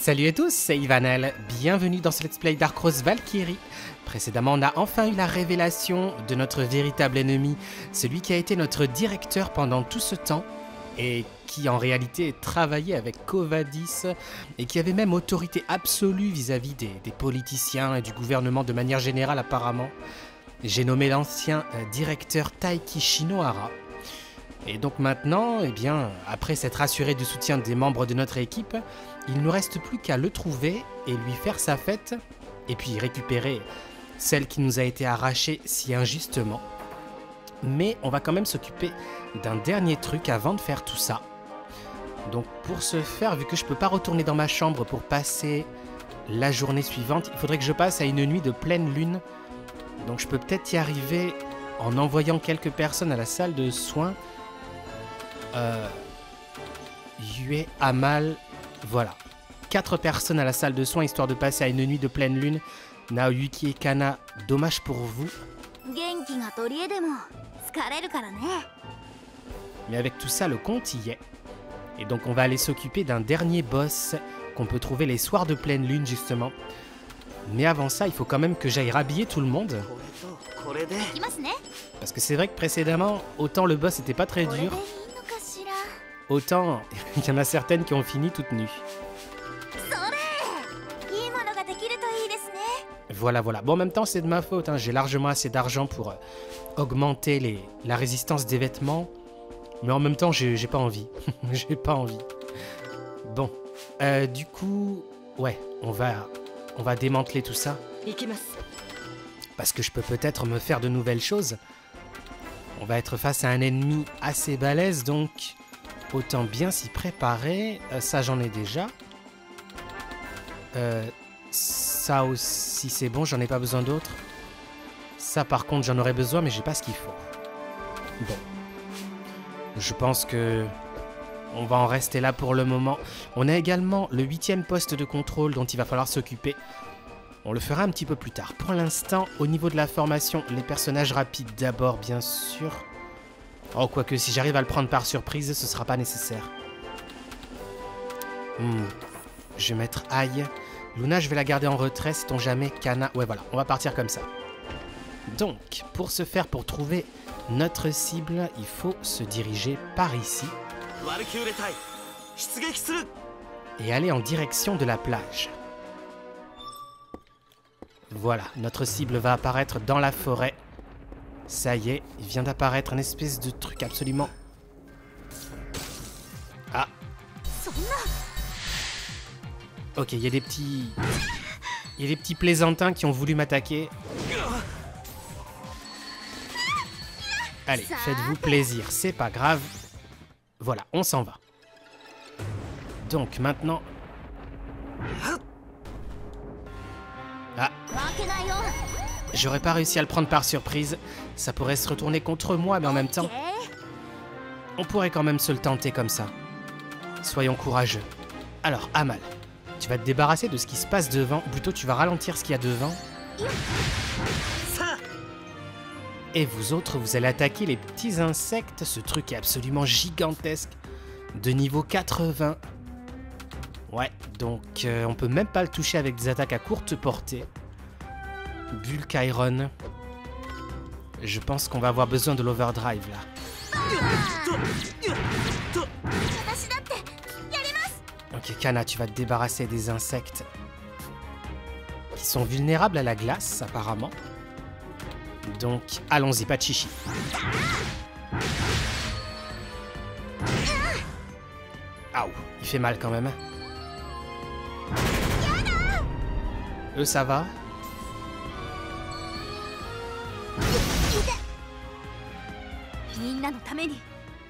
Salut à tous, c'est Ivanel. Bienvenue dans ce Let's Play Dark Rose Valkyrie. Précédemment, on a enfin eu la révélation de notre véritable ennemi, celui qui a été notre directeur pendant tout ce temps et qui en réalité travaillait avec Covadis et qui avait même autorité absolue vis-à-vis des, des politiciens et du gouvernement de manière générale apparemment. J'ai nommé l'ancien euh, directeur Taiki Shinohara. Et donc maintenant, eh bien, après s'être assuré du soutien des membres de notre équipe, il ne nous reste plus qu'à le trouver et lui faire sa fête, et puis récupérer celle qui nous a été arrachée si injustement. Mais on va quand même s'occuper d'un dernier truc avant de faire tout ça. Donc pour ce faire, vu que je peux pas retourner dans ma chambre pour passer la journée suivante, il faudrait que je passe à une nuit de pleine lune. Donc je peux peut-être y arriver en envoyant quelques personnes à la salle de soins. Euh, Yue, Amal, voilà. Quatre personnes à la salle de soins histoire de passer à une nuit de pleine lune. Naoyuki et Kana, dommage pour vous. Mais avec tout ça, le compte y est. Et donc on va aller s'occuper d'un dernier boss qu'on peut trouver les soirs de pleine lune justement. Mais avant ça, il faut quand même que j'aille rhabiller tout le monde. Parce que c'est vrai que précédemment, autant le boss n'était pas très dur, Autant, il y en a certaines qui ont fini toutes nues. Voilà, voilà. Bon, en même temps, c'est de ma faute. Hein. J'ai largement assez d'argent pour euh, augmenter la résistance des vêtements. Mais en même temps, j'ai pas envie. j'ai pas envie. Bon. Euh, du coup, ouais, on va, on va démanteler tout ça. Parce que je peux peut-être me faire de nouvelles choses. On va être face à un ennemi assez balèze, donc autant bien s'y préparer. Euh, ça, j'en ai déjà. Euh, ça aussi, c'est bon, j'en ai pas besoin d'autres. Ça, par contre, j'en aurais besoin, mais j'ai pas ce qu'il faut. Bon. Je pense que on va en rester là pour le moment. On a également le huitième poste de contrôle dont il va falloir s'occuper. On le fera un petit peu plus tard. Pour l'instant, au niveau de la formation, les personnages rapides d'abord, bien sûr. Oh, quoique, si j'arrive à le prendre par surprise, ce sera pas nécessaire. Hmm. Je vais mettre aïe. Luna, je vais la garder en retrait, sait-on jamais, Kana... Ouais, voilà, on va partir comme ça. Donc, pour ce faire, pour trouver notre cible, il faut se diriger par ici. Et aller en direction de la plage. Voilà, notre cible va apparaître dans la forêt. Ça y est, il vient d'apparaître un espèce de truc absolument... Ah Ok, il y a des petits... Il y a des petits plaisantins qui ont voulu m'attaquer. Allez, faites-vous plaisir, c'est pas grave. Voilà, on s'en va. Donc maintenant... J'aurais pas réussi à le prendre par surprise. Ça pourrait se retourner contre moi, mais en même temps... On pourrait quand même se le tenter comme ça. Soyons courageux. Alors, Amal, tu vas te débarrasser de ce qui se passe devant, plutôt tu vas ralentir ce qu'il y a devant. Et vous autres, vous allez attaquer les petits insectes. Ce truc est absolument gigantesque. De niveau 80. Ouais, donc euh, on peut même pas le toucher avec des attaques à courte portée. Bulk Iron. Je pense qu'on va avoir besoin de l'overdrive là. Ok, Kana, tu vas te débarrasser des insectes qui sont vulnérables à la glace, apparemment. Donc, allons-y, pas de chichi. Aouh, il fait mal quand même. Hein. Eux, ça va?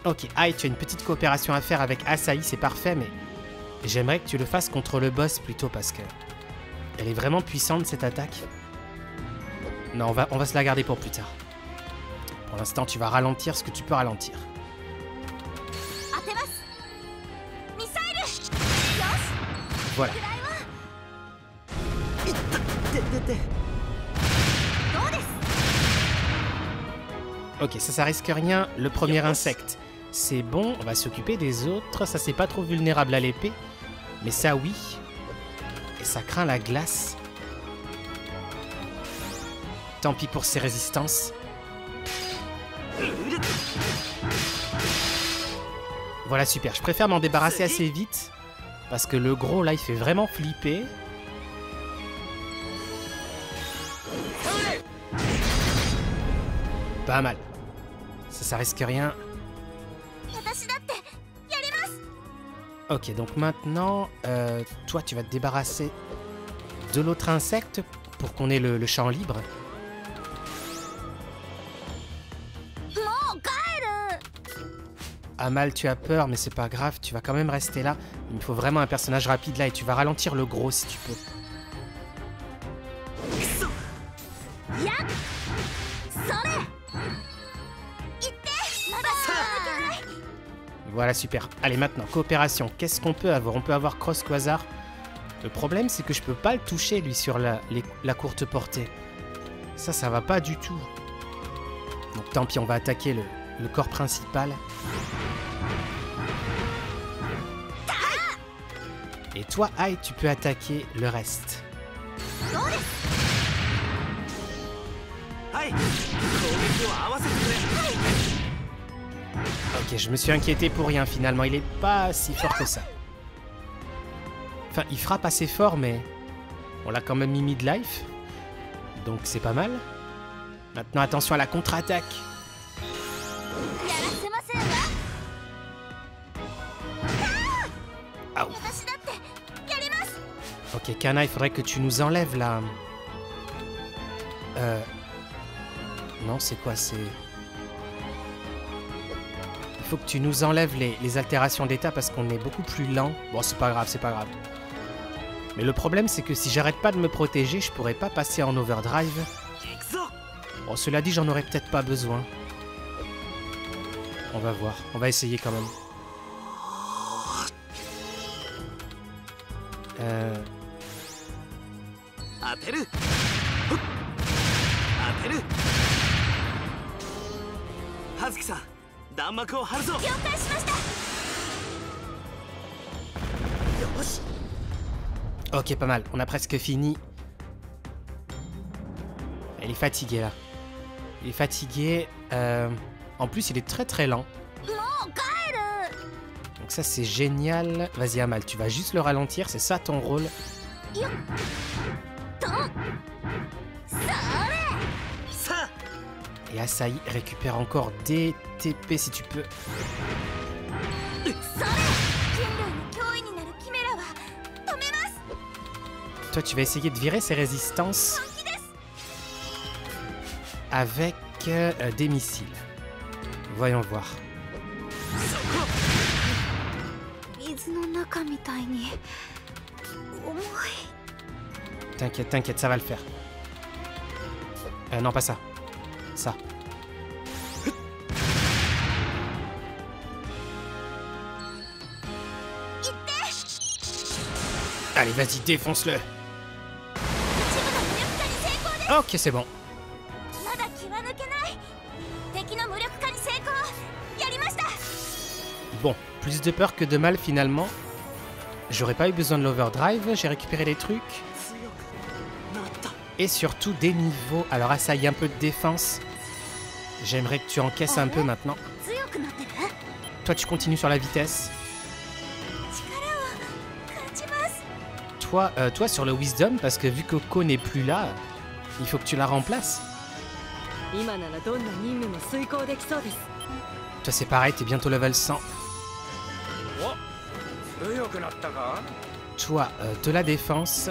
Ok, Aïe, tu as une petite coopération à faire avec Asahi, c'est parfait, mais j'aimerais que tu le fasses contre le boss plutôt parce que elle est vraiment puissante cette attaque. Non, on va, on va se la garder pour plus tard. Pour l'instant, tu vas ralentir ce que tu peux ralentir. Voilà. Ok, ça, ça risque rien. Le premier insecte, c'est bon. On va s'occuper des autres. Ça, c'est pas trop vulnérable à l'épée. Mais ça, oui. Et ça craint la glace. Tant pis pour ses résistances. Voilà, super. Je préfère m'en débarrasser assez vite. Parce que le gros, là, il fait vraiment flipper. Pas mal ça risque rien. Ok, donc maintenant, euh, toi, tu vas te débarrasser de l'autre insecte pour qu'on ait le, le, champ libre. Amal, ah, tu as peur, mais c'est pas grave, tu vas quand même rester là. Il me faut vraiment un personnage rapide là et tu vas ralentir le gros si tu peux. Voilà, super. Allez, maintenant, coopération. Qu'est-ce qu'on peut avoir? On peut avoir Cross Quasar. Le problème, c'est que je peux pas le toucher, lui, sur la, courte portée. Ça, ça va pas du tout. Donc, tant pis, on va attaquer le, le corps principal. Et toi, Aïe, tu peux attaquer le reste. ど Ok, je me suis inquiété pour rien finalement, il est pas si fort que ça. Enfin, il frappe assez fort, mais on l'a quand même mis mid-life, donc c'est pas mal. Maintenant, attention à la contre-attaque. Ah ok, Kana, il faudrait que tu nous enlèves là. Euh... Non, c'est quoi C'est faut que tu nous enlèves les, les altérations d'état parce qu'on est beaucoup plus lent. Bon, c'est pas grave, c'est pas grave. Mais le problème, c'est que si j'arrête pas de me protéger, je pourrais pas passer en overdrive. Bon, oh, cela dit, j'en aurais peut-être pas besoin. On va voir. On va essayer quand même. Euh... 弾幕を張るぞ了解しました よし Ok, pas mal. On a presque fini. Elle est fatiguée là. Il est fatigué. euh, En plus, il est très très lent. もう帰る Donc ça, c'est génial. Vas-y, Amal, tu vas juste le ralentir. C'est ça ton rôle. Là, ça récupère encore des TP si tu peux. Toi, tu vas essayer de virer ces résistances avec euh, des missiles. Voyons voir. T'inquiète, t'inquiète, ça va le faire. Euh, non, pas ça. Allez, vas-y, défonce-le. Ok, c'est bon. Bon, plus de peur que de mal finalement. J'aurais pas eu besoin de l'overdrive, j'ai récupéré les trucs. Et surtout des niveaux. Alors, assaille un peu de défense. J'aimerais que tu encaisses un peu maintenant. Toi, tu continues sur la vitesse. Euh, toi, sur le Wisdom, parce que vu que Ko n'est plus là, il faut que tu la remplaces. Toi, c'est pareil, t'es bientôt level 100. Toi, euh, de la défense.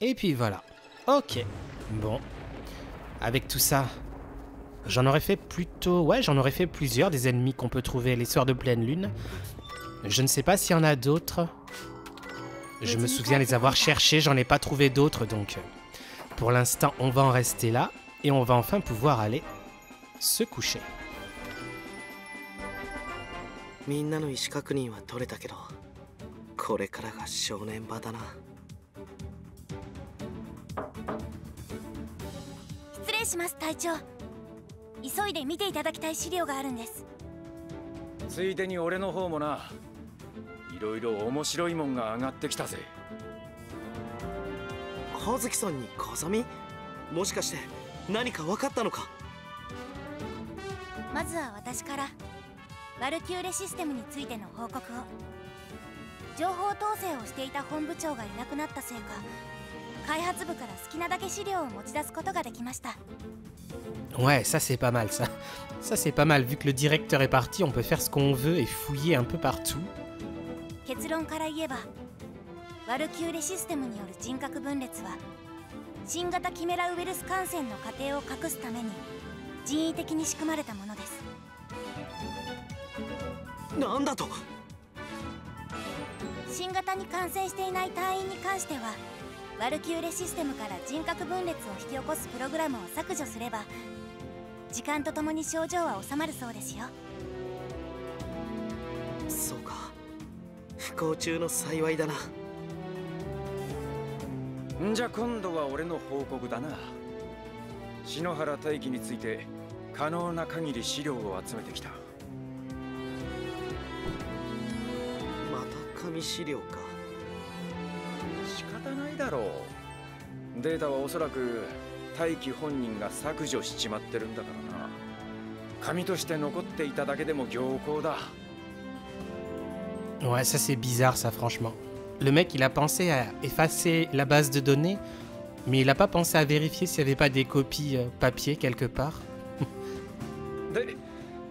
Et puis voilà. Ok. Bon. Avec tout ça, j'en aurais fait plutôt... Ouais, j'en aurais fait plusieurs des ennemis qu'on peut trouver les soirs de pleine lune. Je ne sais pas s'il y en a d'autres. Je me souviens les avoir cherchés, j'en ai pas trouvé d'autres, donc... euh, Pour l'instant, on va en rester là. Et on va enfin pouvoir aller se coucher. みんなの意思確認は取れたけどこれからが正念場だな失礼します隊長急いで見ていただきたい資料があるんですついでに俺の方もな ろいろ面白いもんが上がってきたぜ。葉月さんに風見？もしかして何か分かったのか？まずは私から。ワルキューレシステムについての報告を。情報統制をしていた本部長がいなくなったせいか開発部から好きなだけ資料を持ち出すことができました。Ouais, ça c'est pas mal ça. Ça c'est pas mal, vu que le directeur est parti, on peut faire ce qu'on veut et fouiller un peu partout. 結論から言えばワルキューレシステムによる人格分裂は新型キメラウイルス感染の過程を隠すために人為的に仕組まれたものです。なんだと？新型に感染していない隊員に関してはワルキューレシステムから人格分裂を引き起こすプログラムを削除すれば時間とともに症状は収まるそうですよ不幸中の幸いだな。んじゃ今度は俺の報告だな。篠原大輝について可能な限り資料を集めてきた。また紙資料か。仕方ないだろう。データはおそらく大輝本人が削除しちまってるんだからな。紙として残っていただけでも良好だ Ouais, ça c'est bizarre ça franchement. Le mec il a pensé à effacer la base de données, mais il a pas pensé à vérifier s'il y avait pas des copies euh, papier quelque part. で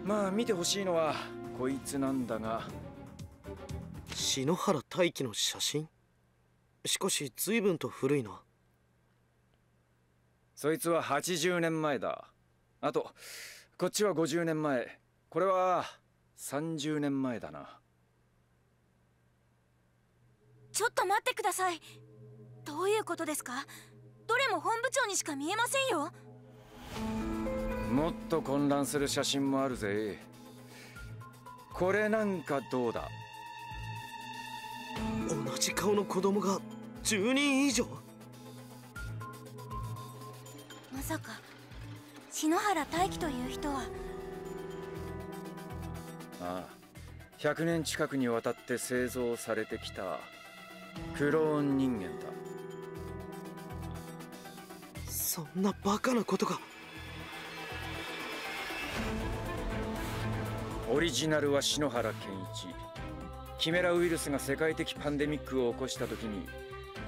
まあ見てほしいのはこいつなんだが篠原大輝の写真しかし随分と古いなそいつは80年前だあとこっちは50年前これは30年前だな ちょっと待ってください。どういうことですか？どれも本部長にしか見えませんよ。もっと混乱する写真もあるぜ。これなんかどうだ？同じ顔の子供が10人以上？まさか篠原大輝という人は。ああ100年近くにわたって製造されてきたクローン人間だ。そんなバカなことが。オリジナルは篠原健一。キメラウイルスが世界的パンデミックを起こした時に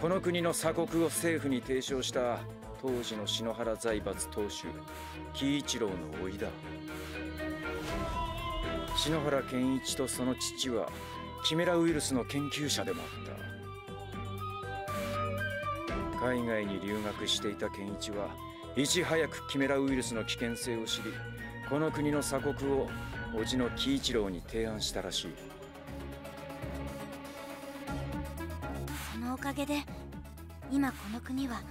この国の鎖国を政府に提唱した当時の篠原財閥当主喜一郎の甥いだ。篠原健一とその父はキメラウイルスの研究者でもあっ海外に留学していた健一はいち早くキメラウイルスの危険性を知りこの国の鎖国を叔父の喜一郎に提案したらしい。そのおかげで今この国は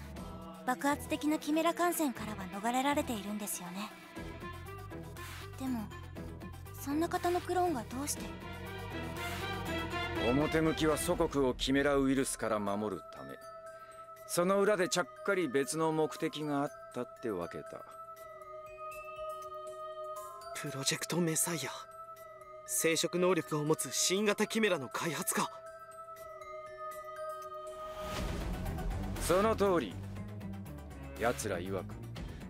爆発的なキメラ感染からは逃れられているんですよね。でもそんな方のクローンがどうして？表向きは祖国をキメラウイルスから守るその裏でちゃっかり別の目的があったってわけだ。プロジェクトメサイア。生殖能力を持つ新型キメラの開発か。その通り。奴ら曰く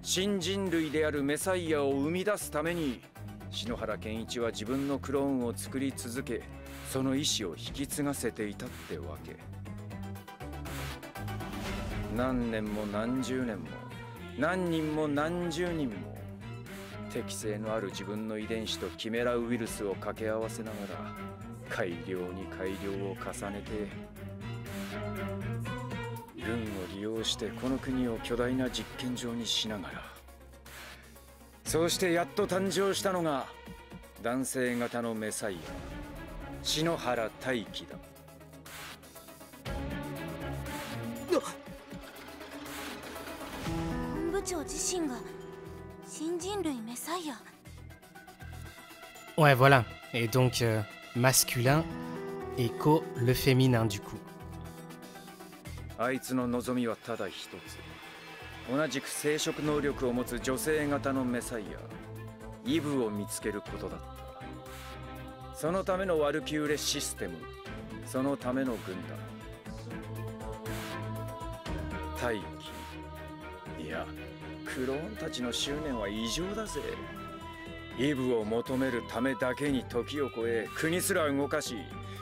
新人類であるメサイアを生み出すために篠原健一は自分のクローンを作り続けその意志を引き継がせていたってわけ何年も何十年も何人も何十人も適性のある自分の遺伝子とキメラウイルスを掛け合わせながら改良に改良を重ねて軍を利用してこの国を巨大な実験場にしながらそうしてやっと誕生したのが男性型のメサイア篠原大輝だ。長自身が新人類メサイア。Ouais, voilà. Et donc euh, masculin écho le féminin du coup. あいつの望みはただ一つ。同じく生殖能力を持つ女性型のメサイア。イブを見つけることだった。そのためのワルキューレシステム。そのための軍団。大気。いやクローンたちの執念は異常だぜ。イブを求めるためだけに時を超え国すら動かし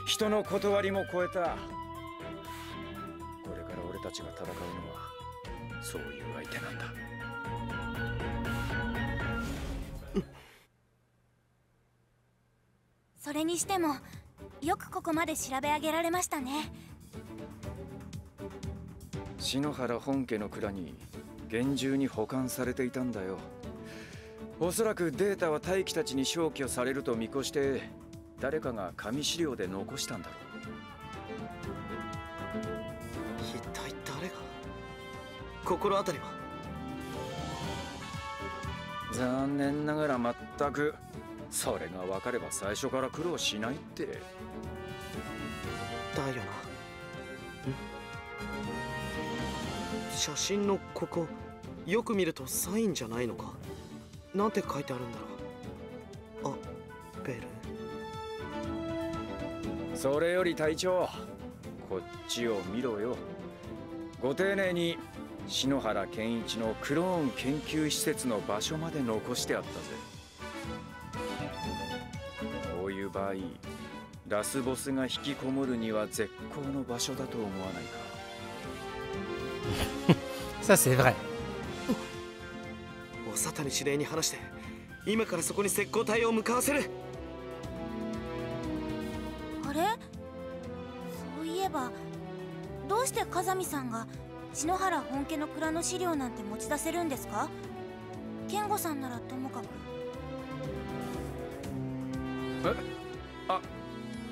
人の断りも超えた。これから俺たちが戦うのはそういう相手なんだ。それにしてもよくここまで調べ上げられましたね。篠原本家の蔵に厳重に保管されていたんだよ。おそらくデータは大輝たちに消去されると見越して誰かが紙資料で残したんだろ一体誰が？心当たりは？う残念ながら全く。それが分かれば最初から苦労しないって。だよな写真のここよく見るとサインじゃないのか？なんて書いてあるんだろう。あベル。それより隊長こっちを見ろよ。ご丁寧に篠原健一のクローン研究施設の場所まで残してあったぜ。こういう場合ラスボスが引きこもるには絶好の場所だと思わないか？Ça, c'est vrai. お沙汰に指令に話して今からそこに石膏隊を向かわせる。あれ？そういえばどうして風見さんが篠原本家の蔵の資料なんて持ち出せるんですか？健吾さんならともかく。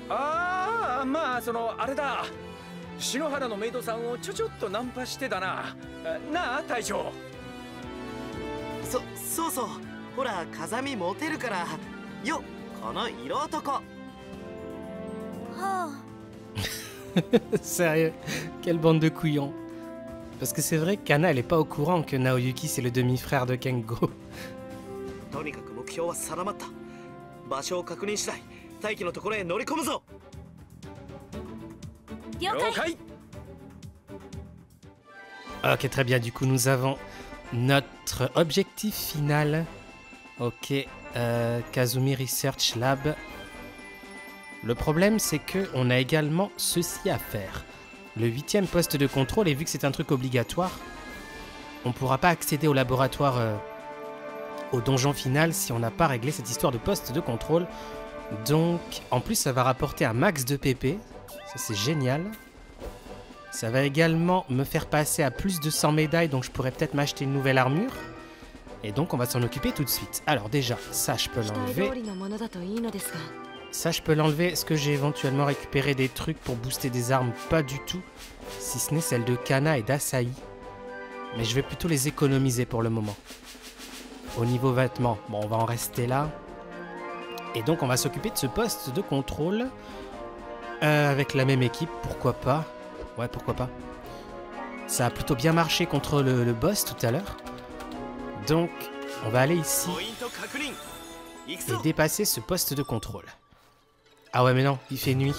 ああまあそのあれだ篠原のメイドさんをちょちょっとナンパしてだななあ隊長そそうそうほら風見モテるからよこの色男はあ Sérieux, quelle bande de couillons. Parce que c'est vrai que Kana, elle est pas au courant que Naoyuki, c'est le demi-frère de Kengo. とにかく目標は定まった場所を確認次第大気のところへ乗り込むぞ Ok, très bien. Du coup, nous avons notre objectif final. Ok, euh, Kazumi Research Lab. Le problème, c'est que on a également ceci à faire. Le huitième poste de contrôle, et vu que c'est un truc obligatoire, on pourra pas accéder au laboratoire, euh, au donjon final, si on n'a pas réglé cette histoire de poste de contrôle. Donc, en plus, ça va rapporter un max de PP. Ça, c'est génial. Ça va également me faire passer à plus de 100 médailles, donc je pourrais peut-être m'acheter une nouvelle armure. Et donc, on va s'en occuper tout de suite. Alors déjà, ça, je peux l'enlever. Ça, je peux l'enlever. Est-ce que j'ai éventuellement récupéré des trucs pour booster des armes? Pas du tout. Si ce n'est celle de Kana et d'Asahi. Mais je vais plutôt les économiser pour le moment. Au niveau vêtements, bon, on va en rester là. Et donc, on va s'occuper de ce poste de contrôle. Euh, avec la même équipe, pourquoi pas? Ouais, pourquoi pas. Ça a plutôt bien marché contre le, le boss tout à l'heure. Donc, on va aller ici. Et dépasser ce poste de contrôle. Ah ouais, mais non, il fait nuit.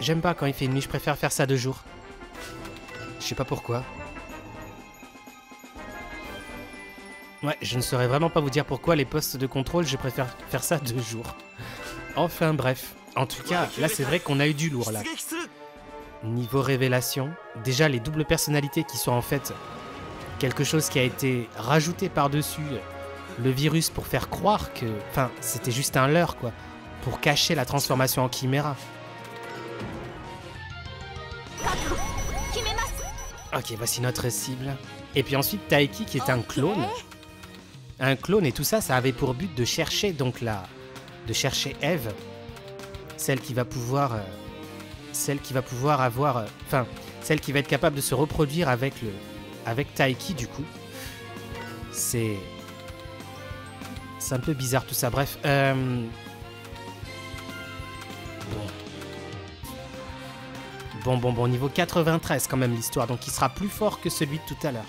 J'aime pas quand il fait nuit, je préfère faire ça de jour. Je sais pas pourquoi. Ouais, je ne saurais vraiment pas vous dire pourquoi les postes de contrôle, je préfère faire ça deux jours. Enfin bref, en tout cas, là c'est vrai qu'on a eu du lourd là. Niveau révélation, déjà les doubles personnalités qui sont en fait quelque chose qui a été rajouté par-dessus le virus pour faire croire que... Enfin, c'était juste un leurre quoi, pour cacher la transformation en chiméra. Ok, voici notre cible. Et puis ensuite Taiki qui est un clone un clone et tout ça, ça avait pour but de chercher donc la... De chercher Eve. Celle qui va pouvoir... euh, celle qui va pouvoir avoir... euh, Enfin, celle qui va être capable de se reproduire avec le... Avec Taiki du coup. C'est... C'est un peu bizarre tout ça. Bref. euh, Bon. Bon, bon, bon, niveau 93 quand même l'histoire, donc il sera plus fort que celui de tout à l'heure.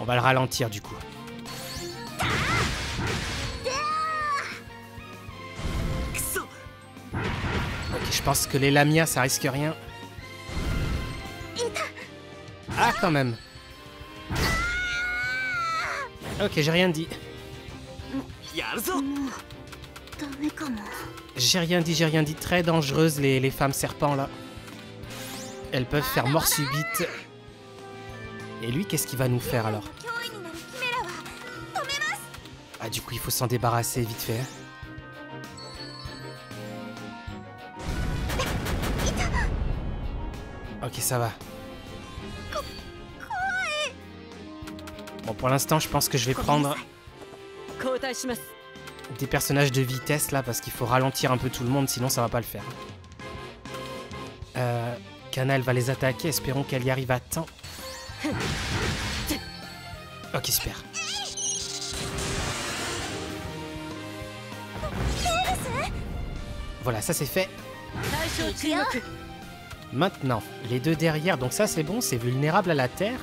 On va le ralentir du coup. Je pense que les Lamia, ça risque rien. Ah, quand même. Ok, j'ai rien dit. J'ai rien dit, j'ai rien dit. Très dangereuses, les, les femmes serpents, là. Elles peuvent faire mort subite. Et lui, qu'est-ce qu'il va nous faire, alors? Ah, du coup, il faut s'en débarrasser, vite fait. Ok, ça va. Bon, pour l'instant, je pense que je vais prendre des personnages de vitesse là parce qu'il faut ralentir un peu tout le monde sinon ça va pas le faire. Euh, Kana elle va les attaquer, espérons qu'elle y arrive à temps. Ok super. Voilà ça c'est fait. Maintenant, les deux derrière, donc ça c'est bon, c'est vulnérable à la terre,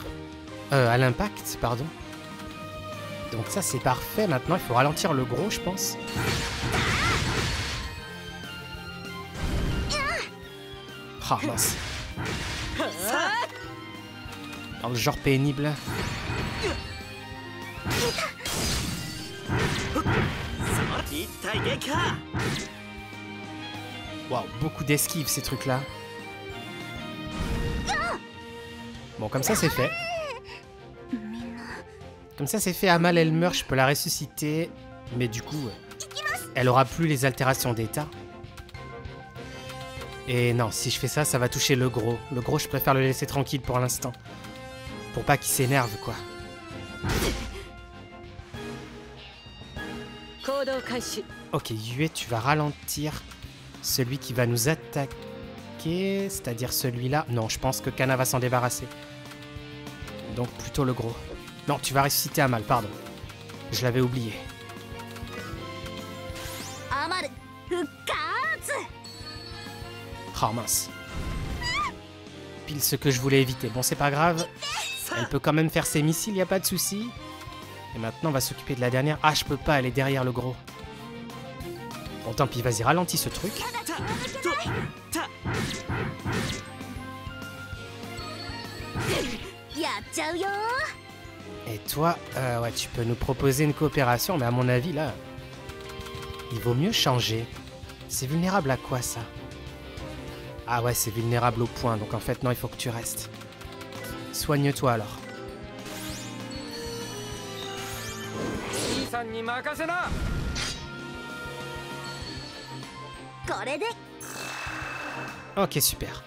euh, à l'impact, pardon. Donc ça c'est parfait, maintenant il faut ralentir le gros je pense. Oh, mince. Dans le genre pénible. Waouh, beaucoup d'esquives ces trucs là. Bon, comme ça, c'est fait. Comme ça, c'est fait. Amal, elle meurt, je peux la ressusciter. Mais du coup, elle aura plus les altérations d'état. Et non, si je fais ça, ça va toucher le gros. Le gros, je préfère le laisser tranquille pour l'instant. Pour pas qu'il s'énerve, quoi. Ok, Yue, tu vas ralentir celui qui va nous attaquer, c'est-à-dire celui-là. Non, je pense que Kana va s'en débarrasser donc plutôt le gros. Non, tu vas ressusciter Amal, pardon. Je l'avais oublié. Amal, Oh mince. Pile ce que je voulais éviter. Bon, c'est pas grave. Elle peut quand même faire ses missiles, y a pas de souci. Et maintenant, on va s'occuper de la dernière. Ah, je peux pas, elle est derrière le gros. Bon, tant pis, vas-y, ralentis ce truc. Et toi, euh, ouais, tu peux nous proposer une coopération, mais à mon avis, là, il vaut mieux changer. C'est vulnérable à quoi, ça? Ah ouais, c'est vulnérable au point, donc en fait, non, il faut que tu restes. Soigne-toi, alors. Ok, super.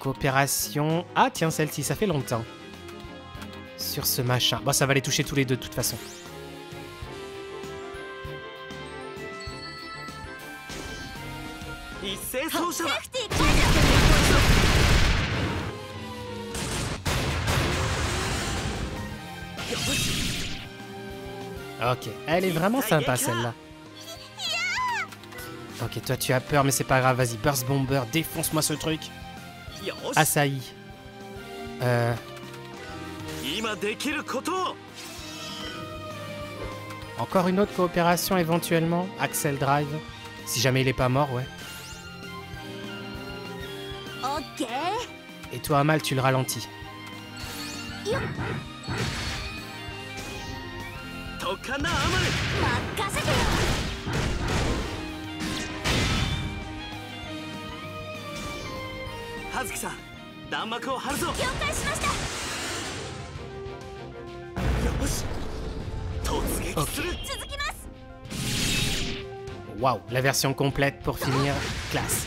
Coopération... Ah tiens, celle-ci, ça fait longtemps. Sur ce machin. Bon, ça va les toucher tous les deux de toute façon. Ok, elle est vraiment sympa celle-là. Ok, toi tu as peur, mais c'est pas grave, vas-y, Burst Bomber, défonce-moi ce truc. Asahi. Euh... Encore une autre coopération éventuellement Axel Drive. Si jamais il est pas mort, ouais. Ok. Et toi, Amal, tu le ralentis. 葉月さん弾幕を張るぞよ了解しましたし突撃する続きます Waouh, la version complète pour finir. Classe.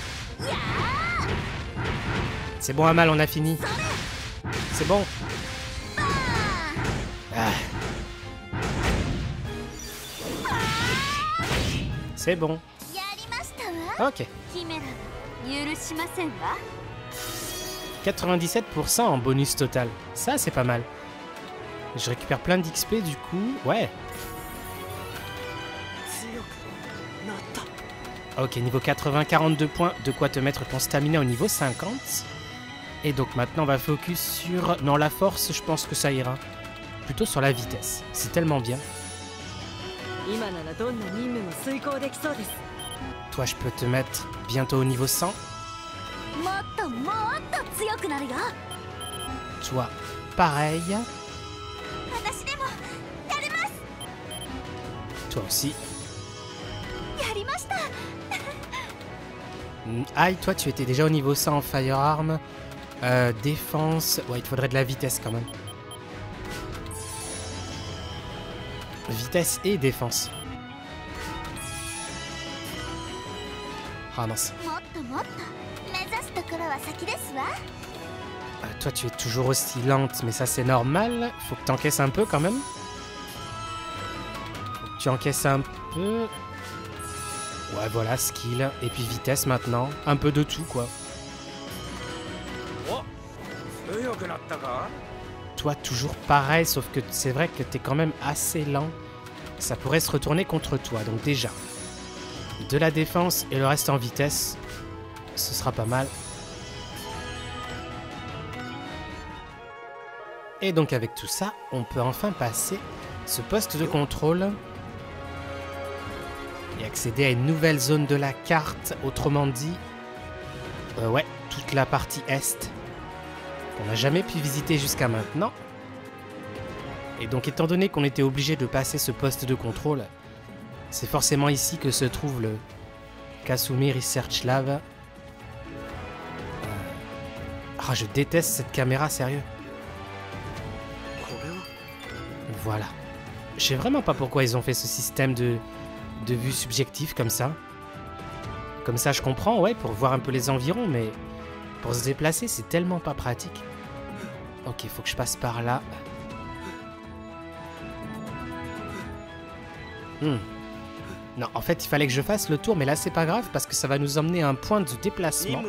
C'est bon, Amal, on a fini. C'est bon. Ah. C'est bon. やりましたわ Ok. 97% en bonus total. Ça, c'est pas mal. Je récupère plein d'XP du coup. Ouais. Ok, niveau 80, 42 points. De quoi te mettre ton stamina au niveau 50. Et donc maintenant, on va focus sur... Non, la force, je pense que ça ira. Plutôt sur la vitesse. C'est tellement bien. Toi, je peux te mettre bientôt au niveau 100. Toi, pareil. Toi aussi. Aïe, toi tu étais déjà au niveau 100 en firearm. Euh, défense. Ouais, il te faudrait de la vitesse quand même. Vitesse et défense. Ah mince. Toi, tu es toujours aussi lente, mais ça, c'est normal. Faut que t'encaisses un peu, quand même. Tu encaisses un peu. Ouais, voilà, skill. Et puis vitesse, maintenant. Un peu de tout, quoi. Toi, toujours pareil, sauf que c'est vrai que t'es quand même assez lent. Ça pourrait se retourner contre toi, donc déjà. De la défense et le reste en vitesse, ce sera pas mal. Et donc avec tout ça, on peut enfin passer ce poste de contrôle et accéder à une nouvelle zone de la carte. Autrement dit, euh, ouais, toute la partie est qu'on n'a jamais pu visiter jusqu'à maintenant. Et donc étant donné qu'on était obligé de passer ce poste de contrôle, c'est forcément ici que se trouve le Kasumi Research Lab. Euh, Ah, je déteste cette caméra, sérieux. Voilà. Je sais vraiment pas pourquoi ils ont fait ce système de, de vue subjective comme ça. Comme ça, je comprends, ouais, pour voir un peu les environs, mais pour se déplacer, c'est tellement pas pratique. Ok, faut que je passe par là. Hmm. Non, en fait, il fallait que je fasse le tour, mais là, c'est pas grave parce que ça va nous emmener à un point de déplacement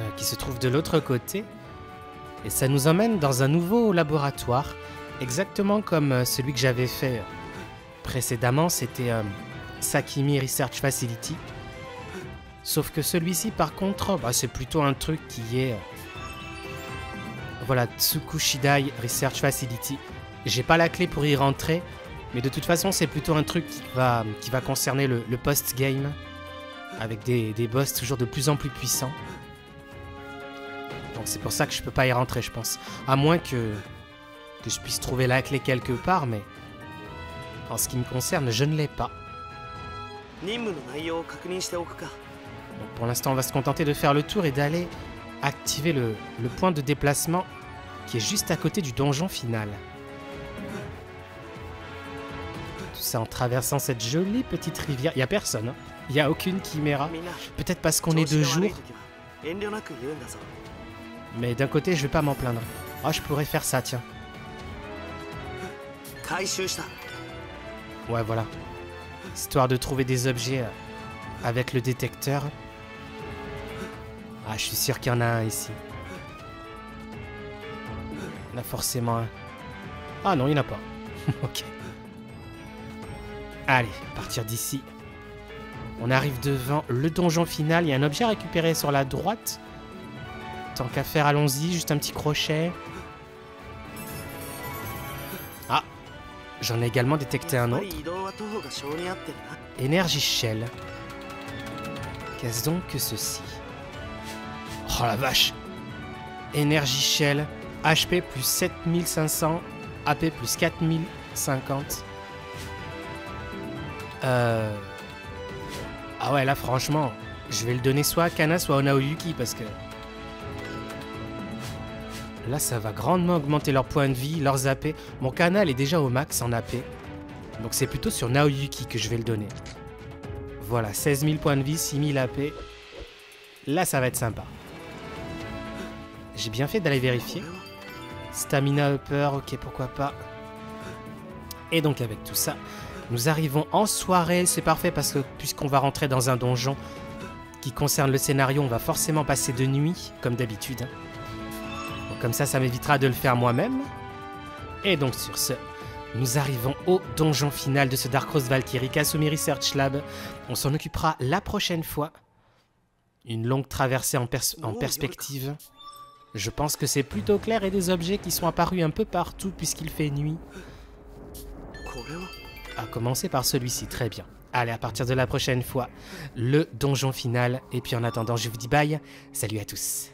euh, qui se trouve de l'autre côté. Et ça nous emmène dans un nouveau laboratoire, exactement comme euh, celui que j'avais fait euh, précédemment, c'était euh, Sakimi Research Facility. Sauf que celui-ci, par contre, bah, c'est plutôt un truc qui est... euh, voilà, Tsukushidai Research Facility. J'ai pas la clé pour y rentrer, mais de toute façon, c'est plutôt un truc qui va, concerner le, post-game, avec des boss toujours de plus en plus puissants. C'est pour ça que je peux pas y rentrer, je pense. À moins que... que je puisse trouver la clé quelque part, mais... En ce qui me concerne, je ne l'ai pas. Bon, pour l'instant, on va se contenter de faire le tour et d'aller activer le, le point de déplacement qui est juste à côté du donjon final. Tout ça en traversant cette jolie petite rivière. Il a personne, il hein. n'y a aucune chimère. Peut-être parce qu'on est de jour. Mais d'un côté, je vais pas m'en plaindre. Ah, je pourrais faire ça, tiens. Ouais, voilà. Histoire de trouver des objets euh, avec le détecteur. Ah, je suis sûr qu'il y en a un ici. Il y en a forcément un. Ah non, il n'y en a pas. ok. Allez, à partir d'ici. On arrive devant le donjon final. Il y a un objet à récupérer sur la droite tant qu'à faire, allons-y, juste un petit crochet. Ah J'en ai également détecté un autre. Energy Shell. Qu'est-ce donc que ceci? Oh la vache Energy Shell, HP plus 7500, AP plus 4050. Euh... Ah ouais, là franchement, je vais le donner soit à Kana, soit à Naoyuki parce que... Là, ça va grandement augmenter leurs points de vie, leurs AP. Mon canal est déjà au max en AP. Donc c'est plutôt sur Naoyuki que je vais le donner. Voilà, 16 000 points de vie, 6 000 AP. Là, ça va être sympa. J'ai bien fait d'aller vérifier. Stamina upper, ok, pourquoi pas. Et donc avec tout ça, nous arrivons en soirée. C'est parfait parce que puisqu'on va rentrer dans un donjon qui concerne le scénario, on va forcément passer de nuit, comme d'habitude. Comme ça, ça m'évitera de le faire moi-même. Et donc sur ce, nous arrivons au donjon final de ce Dark Rose Valkyrie Kasumi Research Lab. On s'en occupera la prochaine fois. Une longue traversée en, en perspective. Je pense que c'est plutôt clair et des objets qui sont apparus un peu partout puisqu'il fait nuit. À commencer par celui-ci, très bien. Allez, à partir de la prochaine fois, le donjon final. Et puis en attendant, je vous dis bye. Salut à tous.